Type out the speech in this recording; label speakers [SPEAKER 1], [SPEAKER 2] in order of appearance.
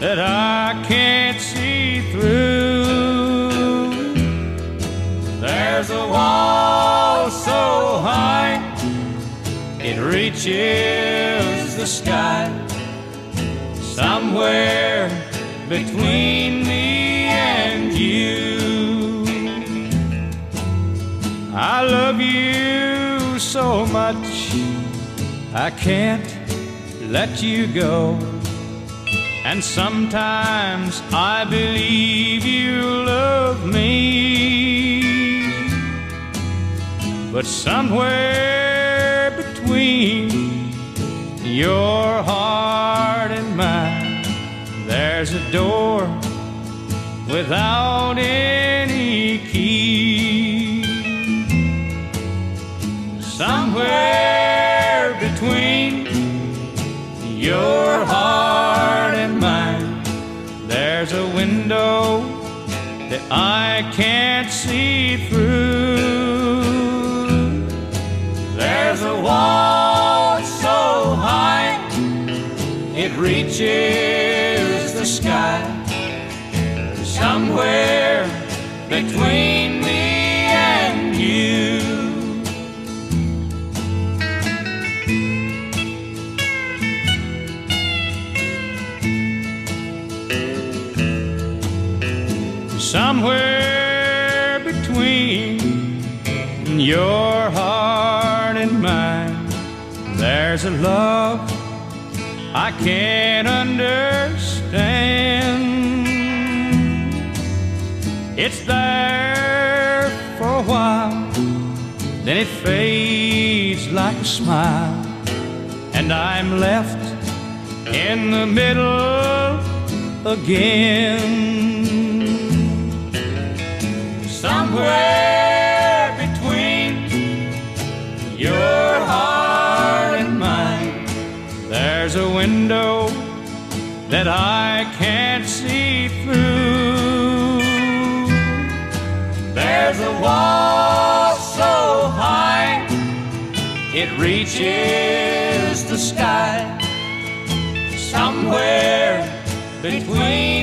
[SPEAKER 1] That I can't see through. There's a wall so high it reaches the sky. Somewhere between me and you. I love you so much, I can't let you go. And sometimes I believe you love me. But somewhere between your heart and mine, there's a door without any key. Somewhere between your heart window that I can't see through. There's a wall so high it reaches the sky. Somewhere between me Somewhere between your heart and mine, there's a love I can't understand. It's there for a while, then it fades like a smile, and I'm left in the middle again. Your heart and mine, there's a window that I can't see through. There's a wall so high it reaches the sky. Somewhere between